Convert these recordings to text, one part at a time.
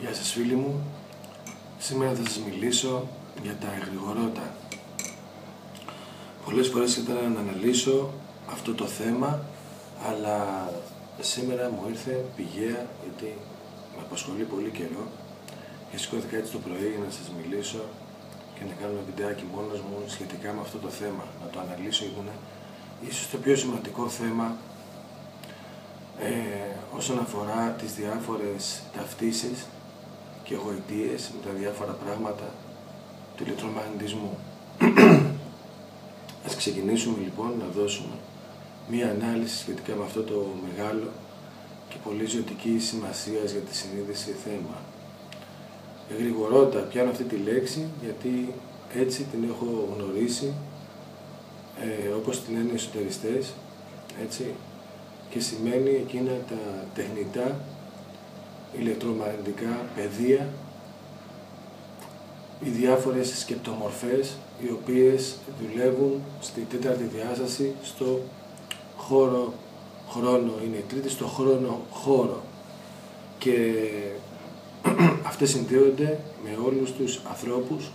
Γεια σας φίλοι μου. Σήμερα θα σας μιλήσω για τα εγρηγορότα. Πολλές φορές ήθελα να αναλύσω αυτό το θέμα, αλλά σήμερα μου ήρθε πηγαία γιατί με απασχολεί πολύ καιρό και σηκώθηκα έτσι το πρωί για να σας μιλήσω και να κάνω ένα βιντεάκι μόνος μου σχετικά με αυτό το θέμα, να το αναλύσω γιατί είναι ίσως το πιο σημαντικό θέμα ε, όσον αφορά τις διάφορες ταυτίσεις και γοητείες με τα διάφορα πράγματα του ηλεκτρομαγνητισμού. Ας ξεκινήσουμε λοιπόν να δώσουμε μία ανάλυση σχετικά με αυτό το μεγάλο και πολύ ζωτική σημασία για τη συνείδηση θέμα. Γρηγορότητα πιάνω αυτή τη λέξη γιατί έτσι την έχω γνωρίσει ε, όπως την λένε οι εσωτεριστές, έτσι, και σημαίνει εκείνα τα τεχνητά ηλεκτρομαγνητικά πεδία, οι διάφορες σκεπτομορφές οι οποίες δουλεύουν στη τέταρτη διάσταση στο χώρο χρόνο, είναι η τρίτη στο χρόνο χώρο και αυτές συνδέονται με όλους τους ανθρώπους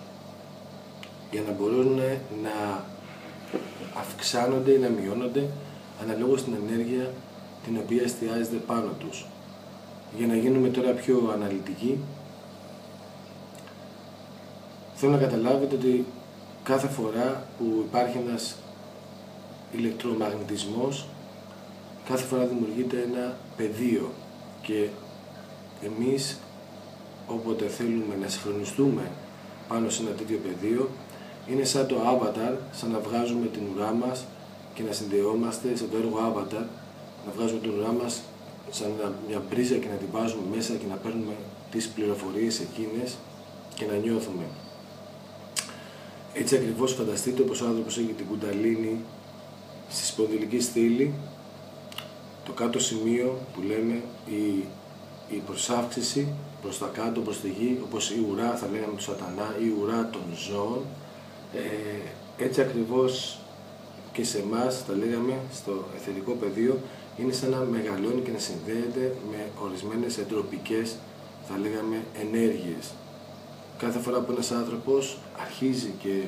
για να μπορούν να αυξάνονται ή να μειώνονται αναλόγως στην ενέργεια την οποία εστιάζεται πάνω τους. Για να γίνουμε τώρα πιο αναλυτικοί, θέλω να καταλάβετε ότι κάθε φορά που υπάρχει ένας ηλεκτρομαγνητισμός, κάθε φορά δημιουργείται ένα πεδίο και εμείς όποτε θέλουμε να συγχρονιστούμε πάνω σε ένα τέτοιο πεδίο, είναι σαν το avatar, σαν να βγάζουμε την ουρά μας και να συνδεόμαστε σε το έργο avatar, να βγάζουμε την ουρά μας σαν μια μπρίζα και να την βάζουμε μέσα και να παίρνουμε τις πληροφορίες εκείνες και να νιώθουμε. Έτσι ακριβώς φανταστείτε όπως ο άνθρωπος έχει την κουνταλίνη στη σπονδυλική στήλη, το κάτω σημείο που λέμε η, η προσάυξηση προς τα κάτω, προς τη γη, όπως η ουρά θα λέγαμε του σατανά, η ουρά των ζώων, ε, έτσι ακριβώς και σε εμάς, τα λέγαμε, στο εθερικό πεδίο, είναι σαν να μεγαλώνει και να συνδέεται με ορισμένες εντροπικές, θα λέγαμε, ενέργειες. Κάθε φορά που ένας άνθρωπος αρχίζει και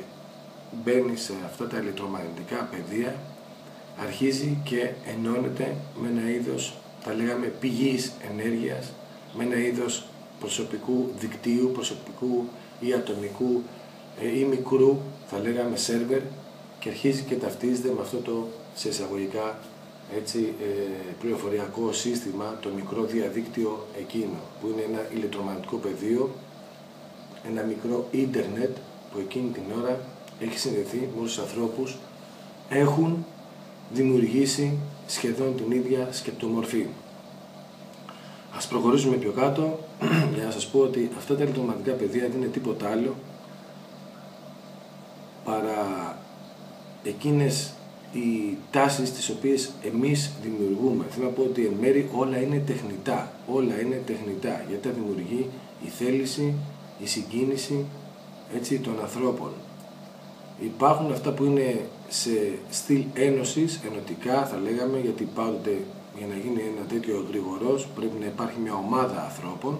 μπαίνει σε αυτά τα ηλεκτρομαγνητικά πεδία, αρχίζει και ενώνεται με ένα είδος, θα λέγαμε, πηγής ενέργειας, με ένα είδος προσωπικού δικτύου, προσωπικού ή ατομικού ε, ή μικρού, θα λέγαμε, σερβερ και αρχίζει και ταυτίζεται με αυτό το σε εισαγωγικά έτσι, ε, πληροφοριακό σύστημα, το μικρό διαδίκτυο εκείνο, που είναι ένα ηλεκτρομαγνητικό πεδίο, ένα μικρό ίντερνετ που εκείνη την ώρα έχει συνδεθεί με όλους τους ανθρώπους, έχουν δημιουργήσει σχεδόν την ίδια σκεπτομορφή. Ας προχωρήσουμε πιο κάτω για να σας πω ότι αυτά τα ηλεκτρομαγνητικά πεδία δεν είναι τίποτα άλλο παρά εκείνες οι τάσεις τις οποίες εμείς δημιουργούμε. Θέλω να πω ότι εν μέρει όλα είναι τεχνητά. Όλα είναι τεχνητά γιατί τα δημιουργεί η θέληση, η συγκίνηση έτσι, των ανθρώπων. Υπάρχουν αυτά που είναι σε στυλ ένωσης, ενωτικά θα λέγαμε, γιατί πάντοτε για να γίνει ένα τέτοιο γρηγορός πρέπει να υπάρχει μια ομάδα ανθρώπων,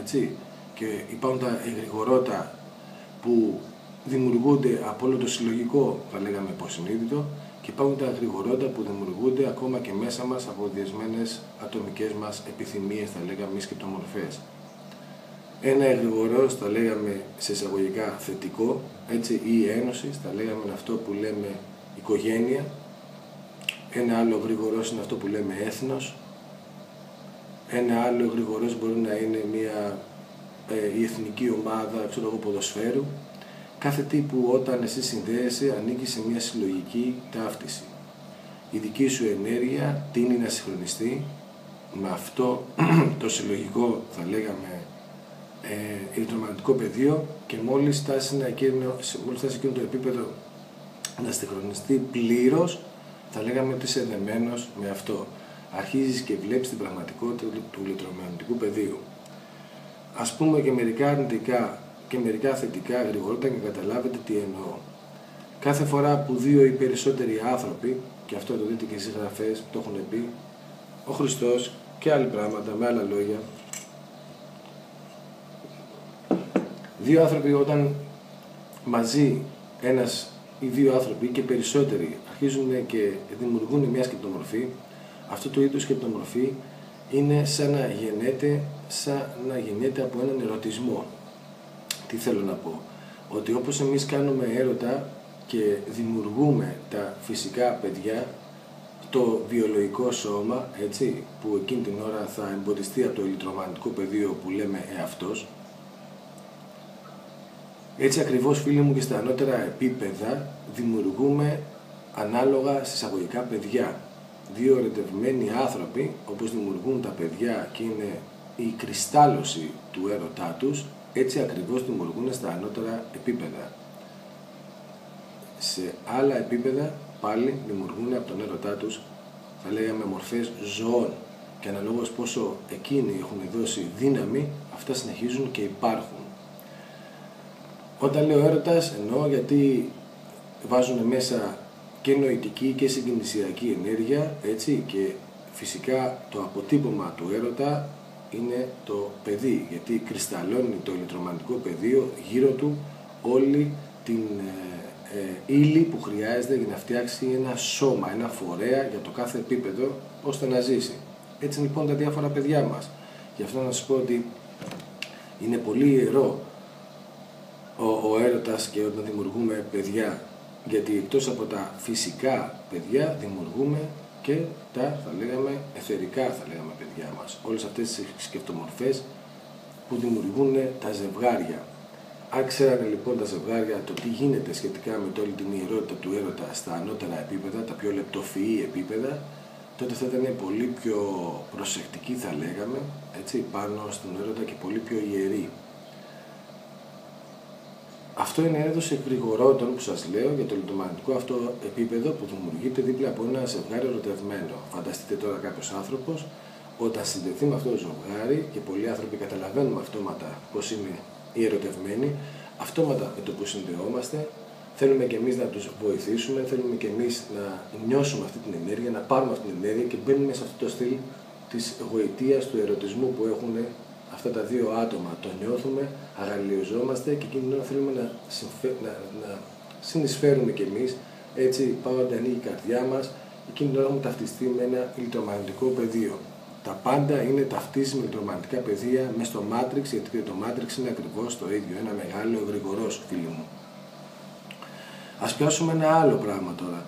έτσι, και υπάρχουν τα εγρηγορότα που δημιουργούνται από όλο το συλλογικό, θα λέγαμε, υποσυνείδητο και υπάρχουν τα γρηγορότα που δημιουργούνται ακόμα και μέσα μας από διεσμένες ατομικές μας επιθυμίες, θα λέγαμε, σκεπτομορφές. Ένα εγρηγορός, θα λέγαμε σε εισαγωγικά θετικό, έτσι, ή ένωση, θα λέγαμε αυτό που λέμε οικογένεια. Ένα άλλο γρηγορός είναι αυτό που λέμε έθνος. Ένα άλλο γρηγορός μπορεί να είναι μια ε, η εθνική ομάδα, ξέρω εγώ, ποδοσφαίρου Κάθε τι που όταν εσύ συνδέεσαι ανήκει σε μια συλλογική ταύτιση. Η δική σου ενέργεια τίνει να συγχρονιστεί με αυτό το συλλογικό, θα λέγαμε, ε, ηλεκτρομαγνητικό πεδίο και μόλις φτάσει, εκείνο, μόλις φτάσει εκείνο το επίπεδο να συγχρονιστεί πλήρως, θα λέγαμε ότι είσαι ενδεμένος με αυτό. Αρχίζεις και βλέπεις την πραγματικότητα του ηλεκτρομαγνητικού πεδίου. Ας πούμε και μερικά αρνητικά και μερικά θετικά γρηγορότερα και καταλάβετε τι εννοώ. Κάθε φορά που δύο ή περισσότεροι άνθρωποι, και αυτό το δείτε και στις γραφές που το έχουν πει, ο Χριστός και άλλοι πράγματα, με άλλα λόγια, Δύο άνθρωποι όταν μαζί ένας ή δύο άνθρωποι και περισσότεροι αρχίζουν και δημιουργούν μια σκεπτομορφή, αυτό το είδος σκεπτομορφή είναι σαν να γεννέται, σαν να γεννέται από έναν ερωτισμό. Τι θέλω να πω. Ότι όπως εμείς κάνουμε έρωτα και δημιουργούμε τα φυσικά παιδιά, το βιολογικό σώμα, έτσι, που εκείνη την ώρα θα εμποδιστεί από το ηλεκτρομαγνητικό πεδίο που λέμε εαυτός, έτσι ακριβώς φίλοι μου και στα ανώτερα επίπεδα δημιουργούμε ανάλογα συσσαγωγικά παιδιά. Δύο ερωτευμένοι άνθρωποι, όπως δημιουργούν τα παιδιά και είναι η κρυστάλλωση του έρωτά τους, έτσι ακριβώς δημιουργούν στα ανώτερα επίπεδα. Σε άλλα επίπεδα πάλι δημιουργούν από τον έρωτά τους, θα λέγαμε μορφές ζωών και αναλόγως πόσο εκείνοι έχουν δώσει δύναμη, αυτά συνεχίζουν και υπάρχουν. Όταν λέω έρωτας εννοώ γιατί βάζουν μέσα και νοητική και συγκινησιακή ενέργεια, έτσι, και φυσικά το αποτύπωμα του έρωτα είναι το παιδί, γιατί κρυσταλλώνει το ηλεκτρομαγνητικό πεδίο γύρω του όλη την ε, ε, ύλη που χρειάζεται για να φτιάξει ένα σώμα, ένα φορέα για το κάθε επίπεδο, ώστε να ζήσει. Έτσι λοιπόν τα διάφορα παιδιά μας. Γι' αυτό να σας πω ότι είναι πολύ ιερό ο, ο έρωτας και όταν δημιουργούμε παιδιά γιατί εκτός από τα φυσικά παιδιά δημιουργούμε και τα, θα λέγαμε, εθερικά θα λέγαμε παιδιά μας. Όλες αυτές τις σκεφτομορφές που δημιουργούν τα ζευγάρια. Αν ξέρανε λοιπόν τα ζευγάρια το τι γίνεται σχετικά με το όλη την ιερότητα του έρωτα στα ανώτερα επίπεδα, τα πιο λεπτοφυή επίπεδα, τότε θα ήταν πολύ πιο προσεκτικοί θα λέγαμε, έτσι, πάνω στον έρωτα και πολύ πιο ιεροί. Αυτό είναι έδωση γρηγορότων που σας λέω για το λιτομαγνητικό αυτό επίπεδο που δημιουργείται δίπλα από ένα ζευγάρι ερωτευμένο. Φανταστείτε τώρα κάποιος άνθρωπος όταν συνδεθεί με αυτό το ζευγάρι και πολλοί άνθρωποι καταλαβαίνουμε αυτόματα πώς είναι οι ερωτευμένοι, αυτόματα με το που συνδεόμαστε θέλουμε και εμείς να τους βοηθήσουμε, θέλουμε και εμείς να νιώσουμε αυτή την ενέργεια, να πάρουμε αυτή την ενέργεια και μπαίνουμε σε αυτό το στυλ της γοητείας, του ερωτισμού που έχουν αυτά τα δύο άτομα. Το νιώθουμε, αγαλιοζόμαστε και εκείνη την ώρα θέλουμε να, να, να συνεισφέρουμε κι εμείς. Έτσι, να ανοίγει η καρδιά μας, εκείνη την ώρα έχουμε ταυτιστεί με ένα ηλεκτρομαγνητικό πεδίο. Τα πάντα είναι ταυτίσιμα με ηλεκτρομαγνητικά πεδία μέσα στο Matrix, γιατί και το Matrix είναι ακριβώς το ίδιο. Ένα μεγάλο γρηγορός, φίλοι μου. Α πιάσουμε ένα άλλο πράγμα τώρα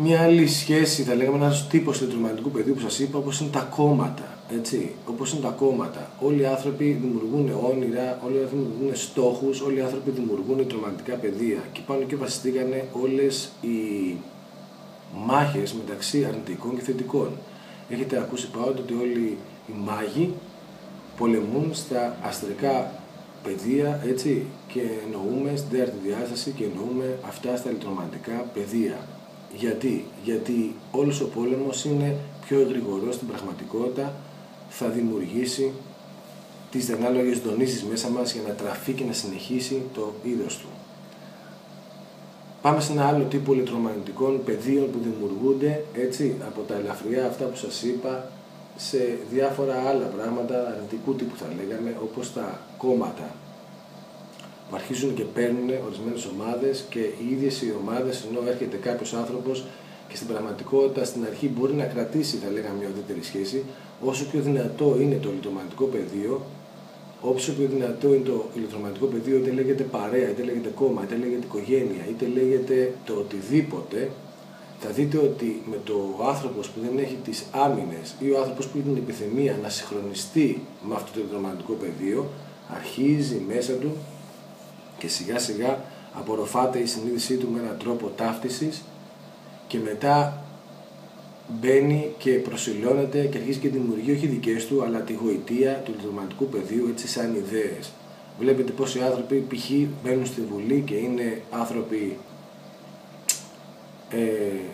μια άλλη σχέση, θα λέγαμε, ένας τύπος ηλεκτρομαγνητικού πεδίου που σας είπα, όπως είναι τα κόμματα. Έτσι, όπως είναι τα κόμματα. Όλοι οι άνθρωποι δημιουργούν όνειρα, όλοι οι άνθρωποι δημιουργούν στόχους, όλοι οι άνθρωποι δημιουργούν ηλεκτρομαγνητικά πεδία. Και πάνω εκεί βασιστήκανε όλες οι μάχες μεταξύ αρνητικών και θετικών. Έχετε ακούσει πάντοτε ότι όλοι οι μάγοι πολεμούν στα αστρικά πεδία, έτσι, και εννοούμε στην τέταρτη διάσταση και εννοούμε αυτά στα ηλεκτρομαγνητικά πεδία. Γιατί, γιατί όλος ο πόλεμος είναι πιο γρηγορός στην πραγματικότητα, θα δημιουργήσει τις ανάλογες δονήσεις μέσα μας για να τραφεί και να συνεχίσει το είδος του. Πάμε σε ένα άλλο τύπο ηλεκτρομαγνητικών πεδίων που δημιουργούνται έτσι από τα ελαφριά αυτά που σας είπα σε διάφορα άλλα πράγματα αρνητικού τύπου θα λέγαμε όπως τα κόμματα που αρχίζουν και παίρνουν ορισμένες ομάδες και οι ίδιες οι ομάδες, ενώ έρχεται κάποιος άνθρωπος και στην πραγματικότητα στην αρχή μπορεί να κρατήσει, θα λέγαμε, μια ουδέτερη σχέση, όσο πιο δυνατό είναι το ηλεκτρομαγνητικό πεδίο, όσο πιο δυνατό είναι το ηλεκτρομαγνητικό πεδίο, είτε λέγεται παρέα, είτε λέγεται κόμμα, είτε λέγεται οικογένεια, είτε λέγεται το οτιδήποτε, θα δείτε ότι με το άνθρωπος που δεν έχει τις άμυνες ή ο άνθρωπος που έχει την επιθυμία να συγχρονιστεί με αυτό το ηλεκτρομαγνητικό πεδίο, αρχίζει μέσα του και σιγά σιγά απορροφάται η συνείδησή του με έναν τρόπο ταύτισης και μετά μπαίνει και προσιλώνεται και αρχίζει και δημιουργεί όχι δικές του αλλά τη γοητεία του λειτουργηματικού πεδίου έτσι σαν ιδέες. Βλέπετε πόσοι άνθρωποι π.χ. μπαίνουν στη Βουλή και είναι άνθρωποι ε,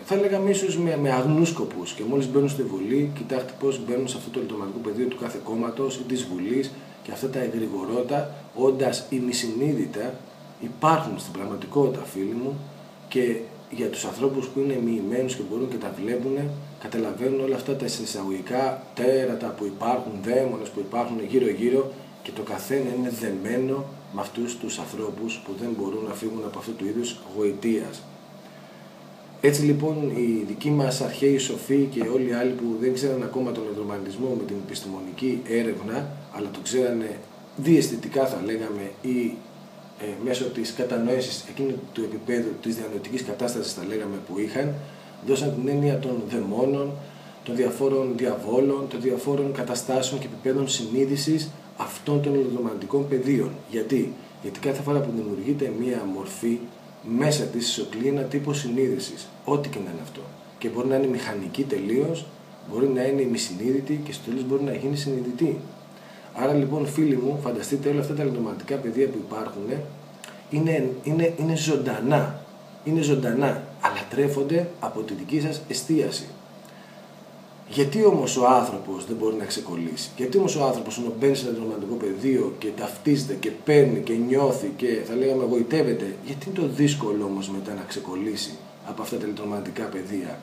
θα λέγαμε ίσως με, με αγνούς σκοπούς. Και μόλις μπαίνουν στη Βουλή, κοιτάξτε πώς μπαίνουν σε αυτό το λειτουργικό πεδίο του κάθε κόμματος ή της Βουλής και αυτά τα εγρηγορότα, όντας ημισυνείδητα, υπάρχουν στην πραγματικότητα, φίλοι μου, και για τους ανθρώπους που είναι μοιημένους και μπορούν και τα βλέπουν, καταλαβαίνουν όλα αυτά τα εισαγωγικά τέρατα που υπάρχουν, δαίμονες που υπάρχουν γύρω-γύρω, και το καθένα είναι δεμένο με αυτούς τους ανθρώπους που δεν μπορούν να φύγουν από αυτού του είδους γοητείας. Έτσι λοιπόν οι δικοί μας αρχαίοι σοφοί και όλοι οι άλλοι που δεν ξέραν ακόμα τον ευρωπαϊκισμό με την επιστημονική έρευνα, αλλά το ξέρανε διαισθητικά θα λέγαμε ή ε, μέσω της κατανόησης εκείνου του επίπεδου της διανοητικής κατάστασης θα λέγαμε που είχαν, δώσαν την έννοια των δαιμόνων, των διαφόρων διαβόλων, των διαφόρων καταστάσεων και επιπέδων συνείδησης αυτών των ηλεκτρομαγνητικών πεδίων. Γιατί; Γιατί κάθε φορά που δημιουργείται μία μορφή, μέσα της ισοκλεί ένα τύπο συνείδησης. Ό,τι και να είναι αυτό. Και μπορεί να είναι μηχανική τελείως, μπορεί να είναι ημισυνείδητη και στο τέλος μπορεί να γίνει συνειδητή. Άρα λοιπόν, φίλοι μου, φανταστείτε όλα αυτά τα ηλεκτρομαγνητικά πεδία που υπάρχουν είναι, είναι, είναι ζωντανά. Είναι ζωντανά, αλλά τρέφονται από τη δική σας εστίαση. Γιατί όμως ο άνθρωπος δεν μπορεί να ξεκολλήσει, Γιατί όμως ο άνθρωπος όταν μπαίνει σε ένα ρομαντικό πεδίο και ταυτίζεται και παίρνει και νιώθει και θα λέγαμε εγωιτεύεται, γιατί είναι το δύσκολο όμως μετά να ξεκολλήσει από αυτά τα ηλεκτρομαγνητικά πεδία,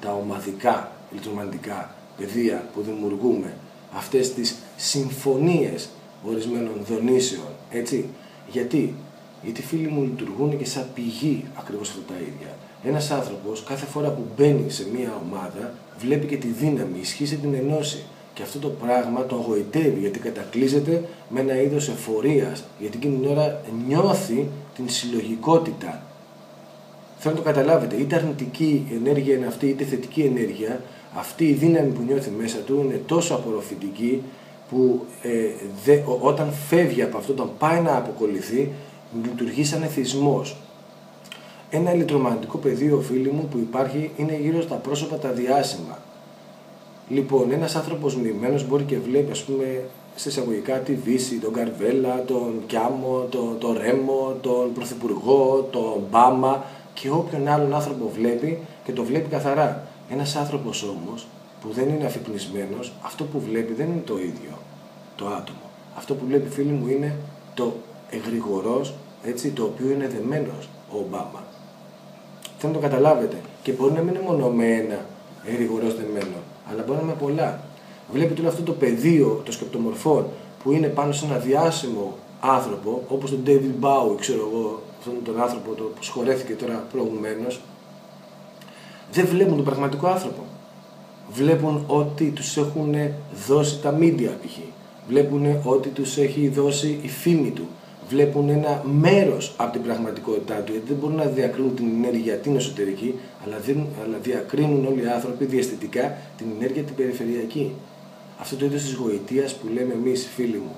τα ομαδικά ηλεκτρομαγνητικά πεδία που δημιουργούμε, αυτές τις συμφωνίες ορισμένων δονήσεων, έτσι. Γιατί, γιατί φίλοι μου λειτουργούν και σαν πηγή ακριβώς αυτά τα ίδια. Ένας άνθρωπος κάθε φορά που μπαίνει σε μια ομάδα βλέπει και τη δύναμη, ισχύει την ενώση. Και αυτό το πράγμα το αγωητεύει γιατί κατακλείζεται με ένα είδος εφορίας. Γιατί εκείνη την ώρα νιώθει την συλλογικότητα. Θέλω να το καταλάβετε, είτε αρνητική ενέργεια είναι αυτή, είτε θετική ενέργεια, αυτή η δύναμη που νιώθει μέσα του είναι τόσο απορροφητική που ε, όταν φεύγει από αυτό, όταν πάει να αποκολληθεί, λειτουργεί σαν εθισμός ένα ηλεκτρομαγνητικό πεδίο, φίλοι μου, που υπάρχει είναι γύρω στα πρόσωπα τα διάσημα. Λοιπόν, ένας άνθρωπος μοιημένο μπορεί και βλέπει, ας πούμε, σε εισαγωγικά τη Βύση, τον Καρβέλα, τον Κιάμο, τον, τον Ρέμο, τον Πρωθυπουργό, τον Μπάμα και όποιον άλλον άνθρωπο βλέπει και το βλέπει καθαρά. Ένας άνθρωπος όμως που δεν είναι αφυπνισμένος, αυτό που βλέπει δεν είναι το ίδιο το άτομο. Αυτό που βλέπει, φίλοι μου, είναι το εγρηγορός, έτσι, το οποίο είναι δεμένος ο Ομπάμα. Θέλω να το καταλάβετε. Και μπορεί να μην είναι μόνο με ένα γρηγορό δεμένο, αλλά μπορεί να είναι με πολλά. Βλέπετε όλο αυτό το πεδίο των σκεπτομορφών που είναι πάνω σε ένα διάσημο άνθρωπο, όπως τον David Bowie, ξέρω εγώ, αυτόν τον άνθρωπο το, που σχολέθηκε τώρα προηγουμένως, δεν βλέπουν τον πραγματικό άνθρωπο. Βλέπουν ότι τους έχουν δώσει τα media π.χ. Βλέπουν ότι τους έχει δώσει η φήμη του βλέπουν ένα μέρος από την πραγματικότητά του, γιατί δεν μπορούν να διακρίνουν την ενέργεια την εσωτερική, αλλά, δεν, αλλά διακρίνουν όλοι οι άνθρωποι διαστητικά την ενέργεια την περιφερειακή. Αυτό το είδος της γοητείας που λέμε εμείς, φίλοι μου.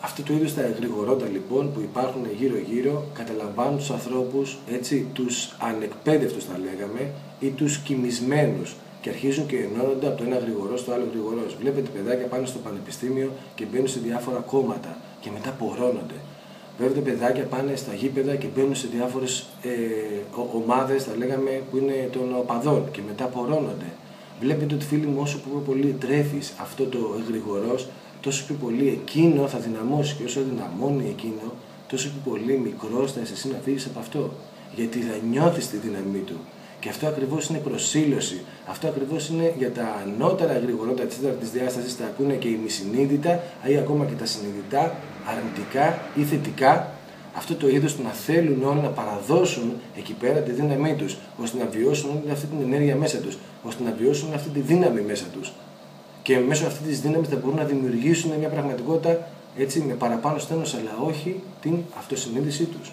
Αυτό το είδο τα γρηγορώντα λοιπόν που υπάρχουν γύρω-γύρω καταλαμβάνουν τους ανθρώπους, έτσι, τους ανεκπαίδευτους θα λέγαμε, ή τους κοιμισμένους και αρχίζουν και ενώνονται από το ένα γρηγορό στο άλλο γρηγορός. Βλέπετε παιδάκια πάνε στο πανεπιστήμιο και μπαίνουν σε διάφορα κόμματα και μετά πορώνονται. Βλέπετε παιδάκια πάνε στα γήπεδα και μπαίνουν σε διάφορες ε, ομάδες, θα λέγαμε, που είναι των οπαδών και μετά πορώνονται. Βλέπετε ότι φίλοι μου, όσο πιο πολύ τρέφεις αυτό το εγρηγορός, τόσο πιο πολύ εκείνο θα δυναμώσει και όσο δυναμώνει εκείνο, τόσο πιο πολύ μικρός θα είσαι εσύ να φύγεις από αυτό. Γιατί θα νιώθεις τη δύναμή του. Και αυτό ακριβώς είναι προσήλωση. Αυτό ακριβώς είναι για τα ανώτερα γρηγορότερα της τέταρτης διάστασης, τα που είναι και ημισυνείδητα ή ακόμα και τα συνειδητά, αρνητικά ή θετικά. Αυτό το είδος του να θέλουν όλοι να παραδώσουν εκεί πέρα τη δύναμή τους, ώστε να βιώσουν όλη αυτή την ενέργεια μέσα τους, ώστε να βιώσουν αυτή τη δύναμη μέσα τους. Και μέσω αυτή της δύναμης θα μπορούν να δημιουργήσουν μια πραγματικότητα έτσι με παραπάνω στένος, αλλά όχι την αυτοσυνείδησή τους.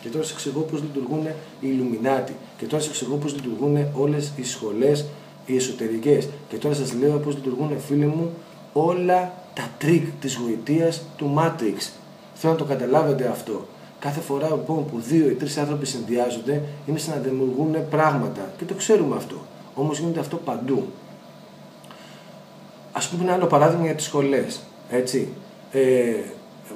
Και τώρα σα εξηγώ πώς λειτουργούν οι Ιλουμινάτοι. Και τώρα σα εξηγώ πώς λειτουργούν όλες οι σχολές, οι εσωτερικές. Και τώρα σας λέω πώς λειτουργούν, φίλοι μου, όλα τα τρικ της γοητείας του Matrix. Θέλω να το καταλάβετε αυτό. Κάθε φορά λοιπόν, που δύο ή τρεις άνθρωποι συνδυάζονται, είναι σαν να δημιουργούν πράγματα. Και το ξέρουμε αυτό. Όμως γίνεται αυτό παντού. Α πούμε ένα άλλο παράδειγμα για τις σχολές. Έτσι. Ε,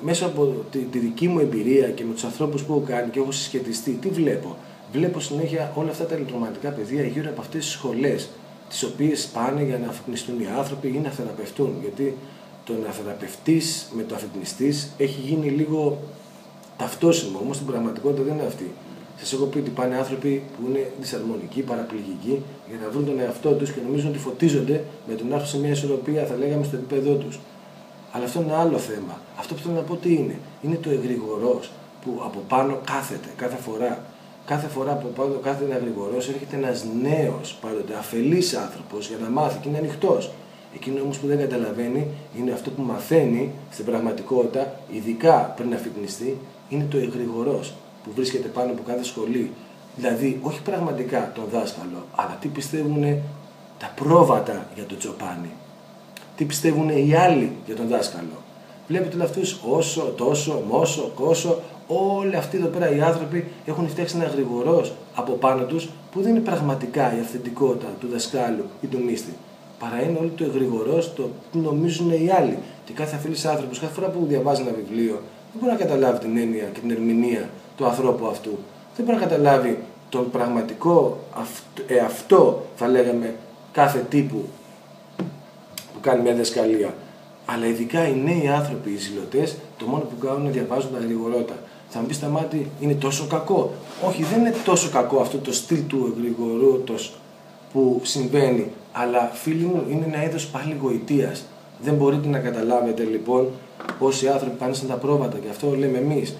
μέσα από τη, τη, δική μου εμπειρία και με τους ανθρώπους που έχω κάνει και έχω συσχετιστεί, τι βλέπω; Βλέπω συνέχεια όλα αυτά τα ηλεκτρομαγνητικά πεδία γύρω από αυτές τις σχολές, τις οποίες πάνε για να αφυπνιστούν οι άνθρωποι ή να θεραπευτούν. Γιατί το να θεραπευτείς με το αφυπνιστή έχει γίνει λίγο ταυτόσιμο, όμως στην πραγματικότητα δεν είναι αυτή. Σα έχω πει ότι πάνε άνθρωποι που είναι δυσαρμονικοί, παραπληγικοί, για να βρουν τον εαυτό τους και νομίζουν ότι φωτίζονται με τον να έρθουν σε μια ισορροπία, θα λέγαμε, στο επίπεδό τους. Αλλά αυτό είναι άλλο θέμα. Αυτό που θέλω να πω τι είναι; Είναι το εγρηγορός που από πάνω κάθεται κάθε φορά. Κάθε φορά που πάνω κάθεται ένα γρηγορό έρχεται ένας νέος πάντοτε αφελής άνθρωπος για να μάθει και είναι ανοιχτός. Εκείνο όμως που δεν καταλαβαίνει είναι αυτό που μαθαίνει στην πραγματικότητα, ειδικά πριν αφυπνιστεί, είναι το εγρηγορός που βρίσκεται πάνω από κάθε σχολή. Δηλαδή, όχι πραγματικά τον δάσκαλο, αλλά τι πιστεύουν τα πρόβατα για τον Τσοπάνι. Τι πιστεύουν οι άλλοι για τον δάσκαλο. Βλέπετε όλου αυτούς όσο, τόσο, μόσο, κόσο, όλοι αυτοί εδώ πέρα οι άνθρωποι έχουν φτιάξει ένα γρηγορός από πάνω τους που δεν είναι πραγματικά η αυθεντικότητα του δασκάλου ή του μίστη. Παρά είναι όλο το εγρηγορό το που νομίζουν οι άλλοι. Και κάθε αφιλής άνθρωπος, κάθε φορά που διαβάζει ένα βιβλίο, δεν μπορεί να καταλάβει την έννοια και την ερμηνεία του ανθρώπου αυτού. Δεν μπορεί να καταλάβει τον πραγματικό εαυτό, θα λέγαμε, κάθε τύπου που κάνει μια δασκαλία. Αλλά ειδικά οι νέοι άνθρωποι, οι ζηλωτές, το μόνο που κάνουν είναι να διαβάζουν τα γρηγορότα. Θα μου πεις στα μάτια, είναι τόσο κακό. Όχι, δεν είναι τόσο κακό αυτό το στυλ του εγρηγορούτο που συμβαίνει. Αλλά φίλοι μου, είναι ένα είδος πάλι γοητείας. Δεν μπορείτε να καταλάβετε λοιπόν πόσοι άνθρωποι πάνε σαν τα πρόβατα και αυτό λέμε εμείς.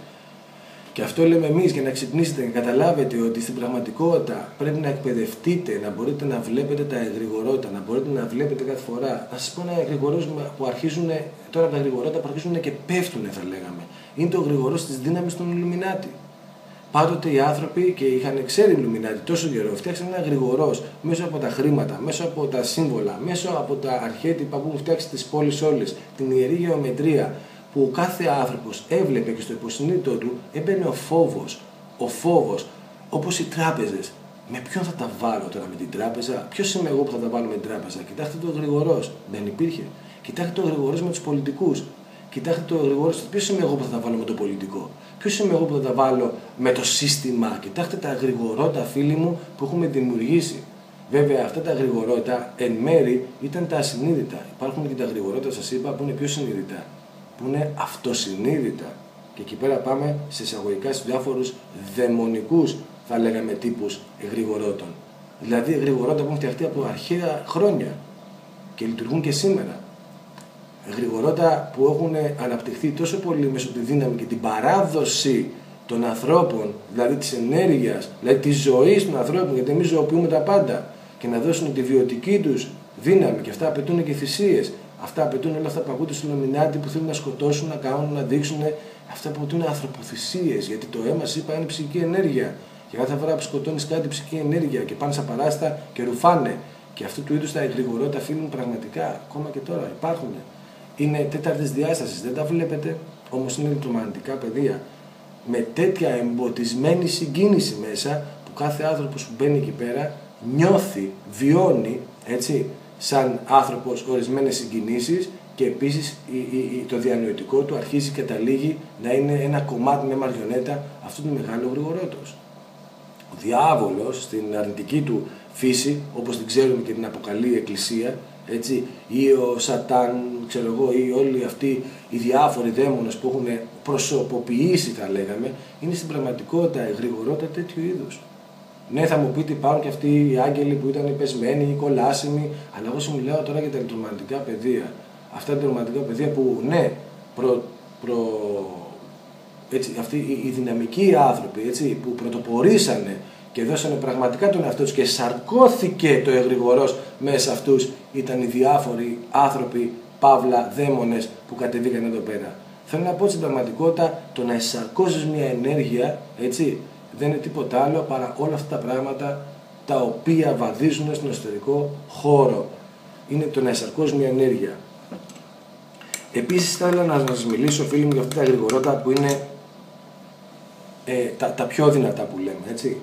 Και αυτό λέμε εμείς για να ξυπνήσετε και καταλάβετε ότι στην πραγματικότητα πρέπει να εκπαιδευτείτε, να μπορείτε να βλέπετε τα εγρηγορότα, να μπορείτε να βλέπετε κάθε φορά. Να σας πω ένα εγρηγορός που αρχίζουν, τώρα τα εγρηγορότα που αρχίζουν και πέφτουν, θα λέγαμε. Είναι το εγρηγορός της δύναμης των Ιλουμινάτη. Πάντοτε οι άνθρωποι και είχαν ξέρει Ιλουμινάτη τόσο καιρό, φτιάξαν ένα γρηγορό μέσω από τα χρήματα, μέσω από τα σύμβολα, μέσω από τα αρχέτυπα που έχουν φτιάξει τις πόλεις όλες, την ιερή γεωμετρία, που ο κάθε άνθρωπος έβλεπε και στο υποσυνείδητο του έμπαινε ο φόβος. Ο φόβος, όπως οι τράπεζες. Με ποιον θα τα βάλω τώρα με την τράπεζα, ποιος είμαι εγώ που θα τα βάλω με την τράπεζα; Κοιτάξτε το γρηγορός, δεν υπήρχε. Κοιτάξτε το γρηγορός με τους πολιτικούς. Κοιτάξτε το γρηγορός, ποιος είμαι εγώ που θα τα βάλω με το πολιτικό; Ποιος είμαι εγώ που θα τα βάλω με το σύστημα; Κοιτάξτε τα γρηγορότα, φίλοι μου, που έχουμε δημιουργήσει. Βέβαια, αυτά τα γρηγορότα εν μέρη ήταν τα ασυνείδητα. Υπάρχουν και τα γρηγορότα, σας είπα, που είναι πιο συνειδητά που είναι αυτοσυνείδητα. Και εκεί πέρα πάμε σε εισαγωγικά στους διάφορους δαιμονικούς, θα λέγαμε, τύπους εγρηγορώτων. Δηλαδή εγρηγορότα που έχουν φτιαχτεί από αρχαία χρόνια και λειτουργούν και σήμερα. Εγρηγορότα που έχουν αναπτυχθεί τόσο πολύ μέσω τη δύναμη και την παράδοση των ανθρώπων, δηλαδή της ενέργειας, δηλαδή της ζωής των ανθρώπων, γιατί εμείς ζωοποιούμε τα πάντα και να δώσουν τη βιωτική τους δύναμη και αυτά απαιτούν και θυσίες Αυτά απαιτούν όλα αυτά που ακούτε στον Ομινάτη που θέλουν να σκοτώσουν, να κάνουν, να δείξουν. Αυτά που απαιτούν ανθρωποθυσίες. Γιατί το αίμα, είπα, είναι ψυχική ενέργεια. Και κάθε φορά που σκοτώνεις κάτι, ψυχική ενέργεια και πάνε σαν παράστα και ρουφάνε. Και αυτού του είδους τα εγρηγορότα φίλουν πραγματικά ακόμα και τώρα. Υπάρχουν. Είναι τέταρτης διάστασης. Δεν τα βλέπετε. Όμως είναι ηλεκτρομαγνητικά πεδία. Με τέτοια εμποτισμένη συγκίνηση μέσα που κάθε άνθρωπος που μπαίνει εκεί πέρα νιώθει, βιώνει έτσι, σαν άνθρωπος ορισμένες συγκινήσεις και επίσης το διανοητικό του αρχίζει και καταλήγει να είναι ένα κομμάτι, μια μαριονέτα αυτού του μεγάλου γρηγορότος. Ο διάβολος στην αρνητική του φύση, όπως την ξέρουμε και την αποκαλεί η Εκκλησία, έτσι, ή ο Σατάν, ξέρω εγώ, ή όλοι αυτοί οι διάφοροι δαίμονες που έχουν προσωποποιήσει θα λέγαμε, είναι στην πραγματικότητα η γρηγορότητα τέτοιου είδους. Ναι, θα μου πείτε υπάρχουν και αυτοί οι άγγελοι που ήταν πεσμένοι ή κολάσιμοι, αλλά εγώ σου μιλάω τώρα για τα ηλεκτρομαγνητικά πεδία. Αυτά τα ηλεκτρομαγνητικά πεδία που ναι, προ, προ, έτσι, αυτοί οι, οι δυναμικοί άνθρωποι έτσι, που πρωτοπορήσανε και δώσανε πραγματικά τον εαυτό τους και σαρκώθηκε το εγρηγορός μέσα αυτούς ήταν οι διάφοροι άνθρωποι, παύλα, δαίμονες που κατεβήκαν εδώ πέρα. Θέλω να πω στην πραγματικότητα το να εσαρκώσεις μια ενέργεια, έτσι, δεν είναι τίποτα άλλο παρά όλα αυτά τα πράγματα τα οποία βαδίζουν στον εσωτερικό χώρο. Είναι το να εισαρκώσει μια ενέργεια. Επίσης θα ήθελα να σας μιλήσω φίλοι μου για αυτά τα γρηγορότα που είναι ε, τα, τα πιο δυνατά που λέμε, έτσι.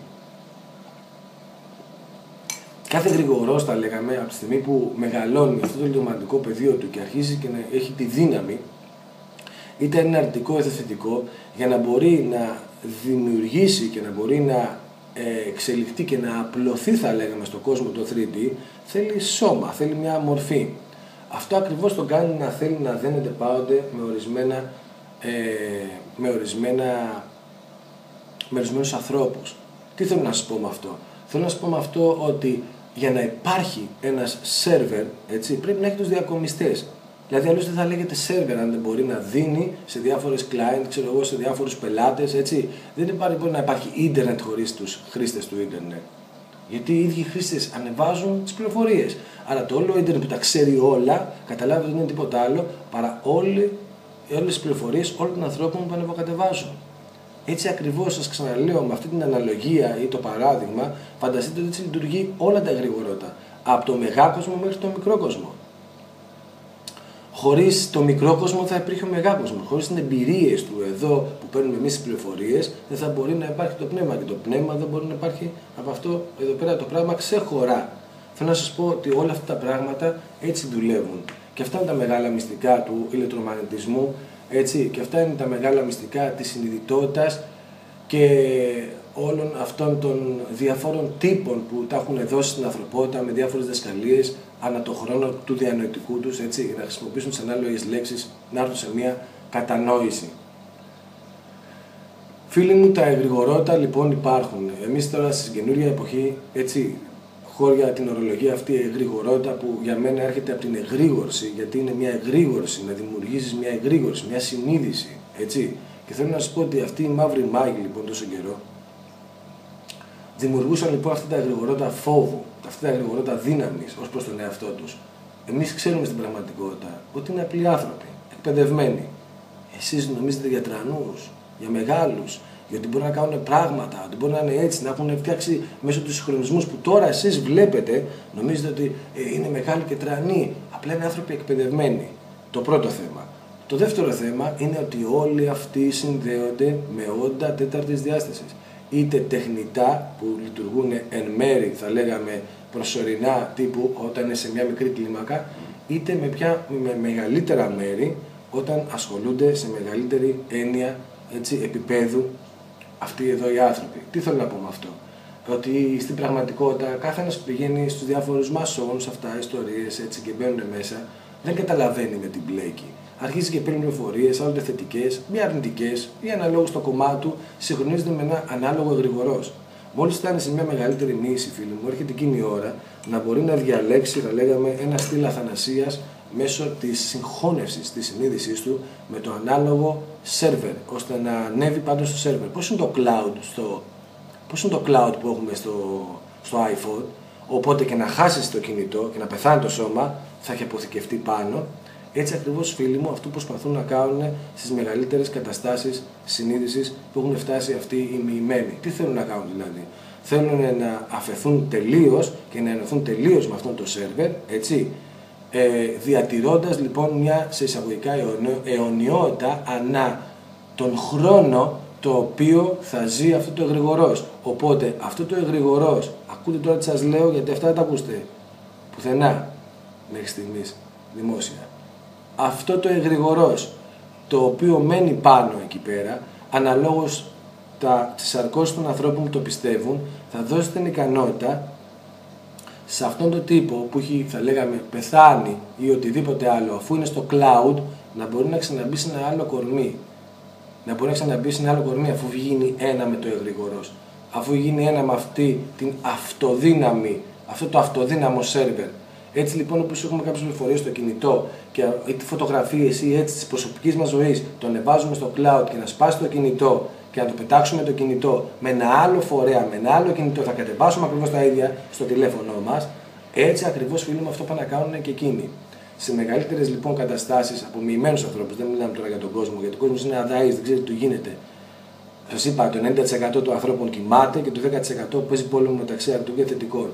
Κάθε γρηγορός, τα λέγαμε, από τη στιγμή που μεγαλώνει αυτό το λιωματικό πεδίο του και αρχίζει και να έχει τη δύναμη, είτε είναι αρνητικό είτε θετικό, για να μπορεί να δημιουργήσει και να μπορεί να ε, εξελιχθεί και να απλωθεί θα λέγαμε στον κόσμο το 3D θέλει σώμα, θέλει μια μορφή. Αυτό ακριβώς το κάνει να θέλει να δένεται πάντοτε με ορισμένα ε, με ορισμένα με ορισμένους ανθρώπους. Τι θέλω να σας πω με αυτό; Θέλω να σας πω με αυτό ότι για να υπάρχει ένας σερβερ έτσι, πρέπει να έχει τους διακομιστές. Δηλαδή, αλλιώς δεν θα λέγεται server αν δεν μπορεί να δίνει σε διάφορες client, ξέρω εγώ, σε διάφορους πελάτες. Δεν υπάρχει, μπορεί να υπάρχει ίντερνετ χωρίς τους χρήστες του ίντερνετ. Γιατί οι ίδιοι χρήστες ανεβάζουν τις πληροφορίες. Άρα το όλο ίντερνετ που τα ξέρει όλα, καταλάβει ότι δεν είναι τίποτα άλλο παρά όλες τις πληροφορίες όλων των ανθρώπων που ανεβοκατεβάζουν. Έτσι ακριβώς σας ξαναλέω με αυτή την αναλογία ή το παράδειγμα, φανταστείτε ότι έτσι λειτουργεί όλα τα γρήγορώτα. Από το μεγάλο κόσμο μέχρι το μικρό κόσμο. Χωρίς το μικρό κόσμο θα υπήρχε ο μεγάλο κόσμο. Χωρίς τις εμπειρίες του εδώ που παίρνουμε εμείς τις πληροφορίες, δεν θα μπορεί να υπάρχει το πνεύμα. Και το πνεύμα δεν μπορεί να υπάρχει από αυτό εδώ πέρα. Το πράγμα ξεχωρά. Θέλω να σας πω ότι όλα αυτά τα πράγματα έτσι δουλεύουν. Και αυτά είναι τα μεγάλα μυστικά του ηλεκτρομαγνητισμού. Έτσι, και αυτά είναι τα μεγάλα μυστικά της συνειδητότητας και όλων αυτών των διαφόρων τύπων που τα έχουν δώσει στην ανθρωπότητα με διάφορες δασκαλίες ανά το χρόνο του διανοητικού τους, έτσι, να χρησιμοποιήσουν τις ανάλογες λέξεις, να έρθουν σε μια κατανόηση. Φίλοι μου, τα εγρηγορότητα λοιπόν υπάρχουν. Εμείς τώρα στην καινούργια εποχή, έτσι, χώρια την ορολογία αυτή η εγρηγορότητα που για μένα έρχεται από την εγρήγορση, γιατί είναι μια εγρήγορση, να δημιουργήσεις μια εγρήγορση, μια συνείδηση, έτσι. Και θέλω να σα πω ότι αυτή η μαύρη μάγη λοιπόν τόσο καιρό δημιουργούσαν λοιπόν αυτά τα εγρηγορότητα φόβου, αυτά τα εγρηγορότητα δύναμης ως προς τον εαυτό τους. Εμείς ξέρουμε στην πραγματικότητα ότι είναι απλοί άνθρωποι, εκπαιδευμένοι. Εσείς νομίζετε για τρανούς, για μεγάλους, γιατί μπορούν να κάνουν πράγματα, ότι μπορεί να είναι έτσι, να έχουν φτιάξει μέσω τους συγχρονισμούς που τώρα εσείς βλέπετε, νομίζετε ότι ε, είναι μεγάλοι και τρανοί. Απλά είναι άνθρωποι εκπαιδευμένοι. Το πρώτο θέμα. Το δεύτερο θέμα είναι ότι όλοι αυτοί συνδέονται με όντα τέταρτης διάστασης. Είτε τεχνητά που λειτουργούν εν μέρη, θα λέγαμε προσωρινά τύπου όταν είναι σε μια μικρή κλίμακα, είτε με, πια, με μεγαλύτερα μέρη όταν ασχολούνται σε μεγαλύτερη έννοια έτσι, επίπεδου αυτοί εδώ οι άνθρωποι. Τι θέλω να πω με αυτό; Ότι στην πραγματικότητα κάθε ένας που πηγαίνει στους διάφορους μασόνους αυτά, ιστορίες έτσι και μπαίνουν μέσα, δεν καταλαβαίνει με την μπλέκη αρχίζει και παίρνει πληροφορίες, άλλοτε θετικές ή αρνητικές ή αναλόγως στο κομμάτι του, συγχρονίζεται με ένα ανάλογο εγρηγορό. Μόλις φτάνει σε μια μεγαλύτερη μίση, φίλοι μου, έρχεται εκείνη η ώρα να μπορεί να διαλέξει, θα λέγαμε, ένα στυλ αθανασίας μέσω της συγχώνευσης της συνείδησής του με το ανάλογο σερβερ, ώστε να ανέβει πάντω στο σερβερ. Πώς είναι το cloud, στο, πώς είναι το cloud που έχουμε στο, στο iPhone, οπότε και να χάσεις το κινητό και να πεθάνει το σώμα, θα έχει αποθηκευτεί πάνω έτσι ακριβώς, φίλοι μου, αυτό προσπαθούν να κάνουν στις μεγαλύτερες καταστάσεις συνείδησης που έχουν φτάσει αυτοί οι μοιημένοι. Τι θέλουν να κάνουν δηλαδή; Θέλουν να αφαιθούν τελείως και να ενωθούν τελείως με αυτόν το σερβερ, έτσι; Ε, διατηρώντας λοιπόν μια σε εισαγωγικά αιωνιότητα ανά τον χρόνο το οποίο θα ζει αυτό το εγρηγορός. Οπότε αυτό το εγρηγορός, ακούτε τώρα τι σας λέω γιατί αυτά δεν τα ακούσετε πουθενά μέχρι στιγμής δημόσια αυτό το εγρηγορός το οποίο μένει πάνω εκεί πέρα αναλόγως τα, τις αρκώσεις των ανθρώπων που το πιστεύουν θα δώσει την ικανότητα σε αυτόν τον τύπο που έχει θα λέγαμε πεθάνει ή οτιδήποτε άλλο αφού είναι στο cloud να μπορεί να ξαναμπεί σε ένα άλλο κορμί. Να μπορεί να ξαναμπεί σε ένα άλλο κορμί αφού γίνει ένα με το εγρηγορός. Αφού γίνει ένα με αυτή την αυτοδύναμη αυτό το αυτοδύναμο σερβερ έτσι λοιπόν, όπως έχουμε κάποιες πληροφορίες στο κινητό και είτε φωτογραφίες ή έτσι της προσωπικής μας ζωής, το ανεβάζουμε στο cloud και να σπάσει το κινητό και να το πετάξουμε το κινητό με ένα άλλο φορέα, με ένα άλλο κινητό, θα κατεβάσουμε ακριβώς τα ίδια στο τηλέφωνό μας. Έτσι ακριβώς φίλοι μου αυτό πάνε να κάνουν και εκείνοι. Σε μεγαλύτερες λοιπόν καταστάσεις από μοιημένους ανθρώπους, δεν μιλάμε τώρα για τον κόσμο, γιατί ο κόσμος είναι αδαής, δεν ξέρει τι του γίνεται. Σας είπα, το 90% των ανθρώπων κοιμάται και το 10% παίζει πόλεμο μεταξύ αρνητικών και θετικών.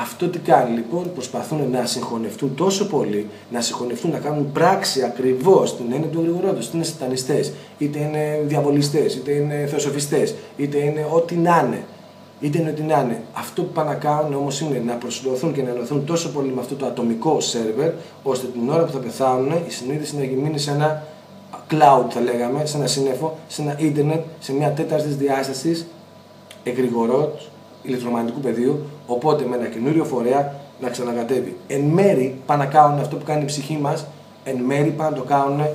Αυτό τι κάνει λοιπόν, προσπαθούν να συγχωνευτούν τόσο πολύ, να συγχωνευτούν, να κάνουν πράξη ακριβώς την έννοια του γρηγορόντο. Είτε είναι σατανιστές, είτε είναι διαβολιστές, είτε είναι θεοσοφιστές, είτε είναι ό,τι να είναι. Είτε είναι ό,τι να είναι. Αυτό που πάνε να κάνουν όμως είναι να προσυλλοθούν και να ενωθούν τόσο πολύ με αυτό το ατομικό σερβερ, ώστε την ώρα που θα πεθάνουν η συνείδηση να γίνει σε ένα cloud, θα λέγαμε, σε ένα σύννεφο, σε ένα ίντερνετ, σε μια τέταρτη διάστασης εγρηγορός ηλεκτρομαγνητικού πεδίου, οπότε με ένα καινούριο φορέα να ξανακατέβει. Εν μέρη πάνε να κάνουν αυτό που κάνει η ψυχή μας, εν μέρη πάνε να το κάνουν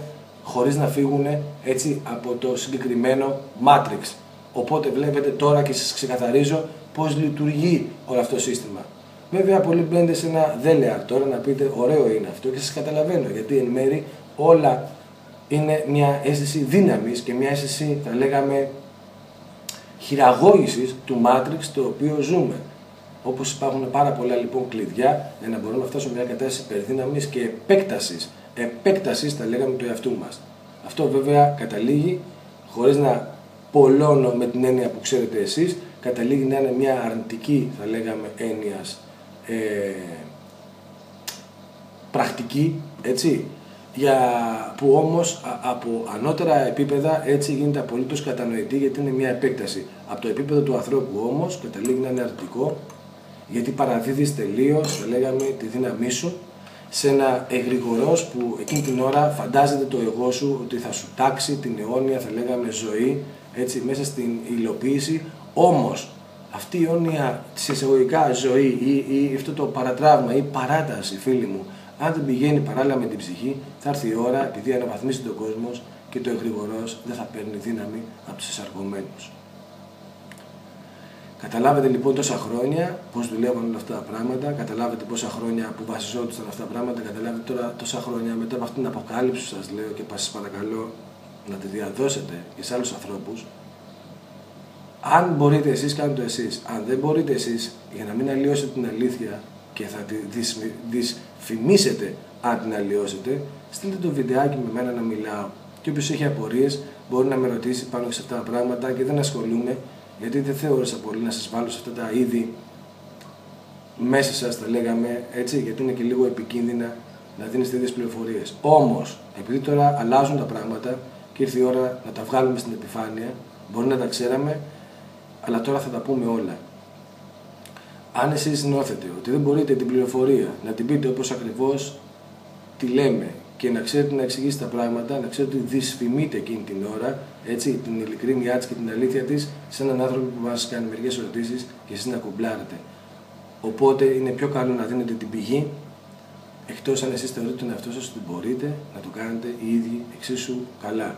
χωρίς να φύγουν έτσι από το συγκεκριμένο Matrix. Οπότε βλέπετε τώρα και σας ξεκαθαρίζω πώς λειτουργεί όλο αυτό το σύστημα. Βέβαια, πολλοί μπαίνετε σε ένα δέλεαρ τώρα να πείτε ωραίο είναι αυτό και σας καταλαβαίνω γιατί εν μέρη όλα είναι μια αίσθηση δύναμης και μια αίσθηση, θα λέγαμε, χειραγώγησης του Matrix το οποίο ζούμε. Όπως υπάρχουν πάρα πολλά λοιπόν κλειδιά για να μπορούμε να φτάσουμε μια κατάσταση υπερδύναμης και επέκτασης, επέκτασης θα λέγαμε του εαυτού μας. Αυτό βέβαια καταλήγει, χωρίς να πολλώνω με την έννοια που ξέρετε εσείς, καταλήγει να είναι μια αρνητική θα λέγαμε έννοιας ε, πρακτική, έτσι, για, που όμως από ανώτερα επίπεδα έτσι γίνεται απολύτως κατανοητή γιατί είναι μια επέκταση. Από το επίπεδο του ανθρώπου όμως καταλήγει να είναι αρνητικό γιατί παραδίδεις τελείως, θα λέγαμε, τη δύναμή σου σε ένα εγρηγορός που εκείνη την ώρα φαντάζεται το εγώ σου ότι θα σου τάξει την αιώνια, θα λέγαμε, ζωή έτσι, μέσα στην υλοποίηση. Όμως αυτή η αιώνια εισαγωγικά ζωή ή, ή αυτό το παρατράυμα ή παράταση, φίλοι μου, αν δεν πηγαίνει παράλληλα με την ψυχή, θα έρθει η ώρα, επειδή αναβαθμίσει τον κόσμος και το εγρηγορός δεν θα παίρνει δύναμη από τους εισαρχομένου. Καταλάβετε λοιπόν τόσα χρόνια πώς δουλεύαν όλα αυτά τα πράγματα, καταλάβετε πόσα χρόνια που βασιζόντουσαν αυτά τα πράγματα, καταλάβετε τώρα τόσα χρόνια μετά από αυτήν την αποκάλυψη που σας λέω και σας παρακαλώ να τη διαδώσετε και σε άλλους ανθρώπους. Αν μπορείτε εσείς, κάντε το εσείς. Αν δεν μπορείτε εσείς, για να μην αλλοιώσετε την αλήθεια και θα τη δυσφημίσετε αν την αλλοιώσετε, στείλτε το βιντεάκι με μένα να μιλάω. Και όποιος έχει απορίες μπορεί να με ρωτήσει πάνω σε αυτά τα πράγματα και δεν ασχολούμαι γιατί δεν θεώρησα πολύ να σας βάλω σε αυτά τα είδη μέσα σας, τα λέγαμε έτσι, γιατί είναι και λίγο επικίνδυνα να δίνεις τέτοιες πληροφορίες. Όμως, επειδή τώρα αλλάζουν τα πράγματα και ήρθε η ώρα να τα βγάλουμε στην επιφάνεια, μπορεί να τα ξέραμε, αλλά τώρα θα τα πούμε όλα αν εσείς νιώθετε ότι δεν μπορείτε την πληροφορία να την πείτε όπως ακριβώς τη λέμε και να ξέρετε να εξηγήσετε τα πράγματα, να ξέρετε ότι δυσφημείτε εκείνη την ώρα, έτσι, την ειλικρίνειά της και την αλήθεια της σε έναν άνθρωπο που μα κάνει μερικές ερωτήσεις και εσείς να κουμπλάρετε. Οπότε είναι πιο καλό να δίνετε την πηγή, εκτός αν εσείς θεωρείτε τον εαυτό σας ότι μπορείτε να το κάνετε οι ίδιοι εξίσου καλά.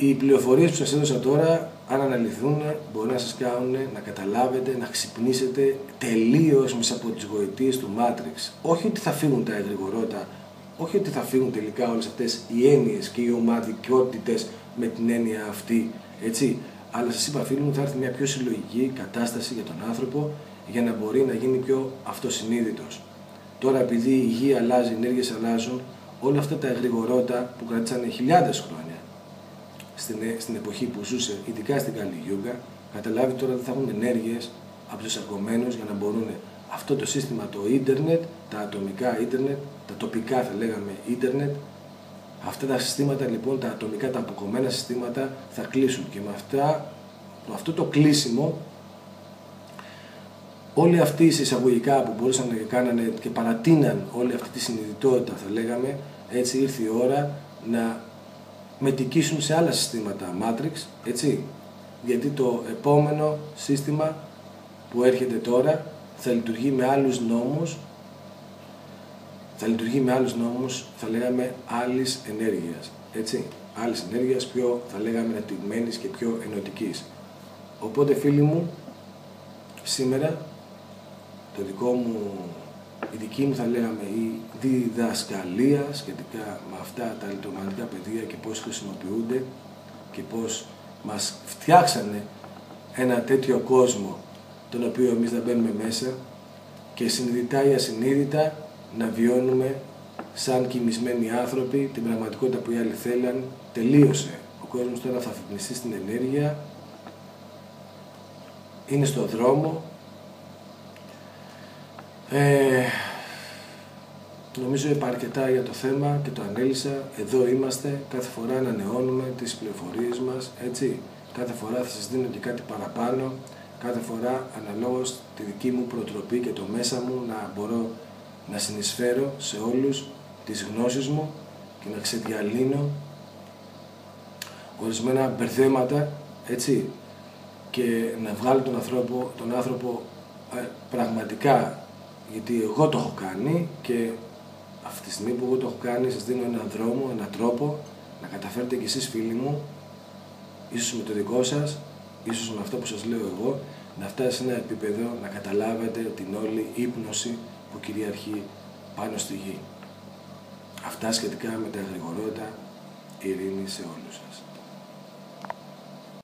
Οι πληροφορίες που σας έδωσα τώρα, αν αναλυθούν, μπορεί να σας κάνουν να καταλάβετε, να ξυπνήσετε τελείως μέσα από τις γοητείες του Matrix. Όχι ότι θα φύγουν τα εγρηγορότα, όχι ότι θα φύγουν τελικά όλες αυτές οι έννοιες και οι ομαδικότητες με την έννοια αυτή, έτσι. Αλλά σας είπα φίλοι μου, θα έρθει μια πιο συλλογική κατάσταση για τον άνθρωπο για να μπορεί να γίνει πιο αυτοσυνείδητος. Τώρα επειδή η γη αλλάζει, οι ενέργειες αλλάζουν, όλα αυτά τα εγρηγορότα που κρατήσανε χιλιάδες χρόνια, στην, στην εποχή που ζούσε, ειδικά στην Καλή Γιούγκα, καταλάβει τώρα ότι θα έχουν ενέργειες από τους αρκωμένου για να μπορούν αυτό το σύστημα, το ίντερνετ, τα ατομικά ίντερνετ, τα τοπικά θα λέγαμε ίντερνετ, αυτά τα συστήματα λοιπόν, τα ατομικά, τα αποκομμένα συστήματα θα κλείσουν. Και με, αυτά, με αυτό το κλείσιμο όλοι αυτοί οι εισαγωγικά που μπορούσαν και κάνανε και παρατείναν όλη αυτή τη συνειδητότητα θα λέγαμε, έτσι ήρθε η ώρα να μετικήσουν σε άλλα συστήματα Matrix, έτσι. Γιατί το επόμενο σύστημα που έρχεται τώρα θα λειτουργεί με άλλους νόμους, θα λειτουργεί με άλλους νόμους, θα λέγαμε, άλλης ενέργειας, έτσι. Άλλης ενέργειας πιο, θα λέγαμε, αναπτυγμένης και πιο ενωτικής. Οπότε, φίλοι μου, σήμερα το δικό μου η δική μου θα λέγαμε η διδασκαλία σχετικά με αυτά τα λειτουργικά πεδία και πώς χρησιμοποιούνται και πώς μας φτιάξανε ένα τέτοιο κόσμο τον οποίο εμείς δεν μπαίνουμε μέσα και συνειδητά ή ασυνείδητα να βιώνουμε σαν κοιμισμένοι άνθρωποι την πραγματικότητα που οι άλλοι θέλαν. Τελείωσε. Ο κόσμος τώρα θα αφυπνιστεί στην ενέργεια, είναι στο δρόμο, ε, νομίζω είπα αρκετά για το θέμα και το ανέλησα. Εδώ είμαστε, κάθε φορά ανανεώνουμε τις πληροφορίες μας, έτσι. Κάθε φορά θα σας δίνω και κάτι παραπάνω, κάθε φορά αναλόγως τη δική μου προτροπή και το μέσα μου να μπορώ να συνεισφέρω σε όλους τις γνώσεις μου και να ξεδιαλύνω ορισμένα μπερδέματα, έτσι, και να βγάλω τον άνθρωπο, τον άνθρωπο ε, πραγματικά γιατί εγώ το έχω κάνει και αυτή τη στιγμή που εγώ το έχω κάνει σας δίνω έναν δρόμο, έναν τρόπο να καταφέρετε κι εσείς φίλοι μου ίσως με το δικό σας, ίσως με αυτό που σας λέω εγώ να φτάσει σε ένα επίπεδο να καταλάβετε την όλη ύπνωση που κυριαρχεί πάνω στη γη. Αυτά σχετικά με τα γρηγορότητα ειρήνη σε όλους.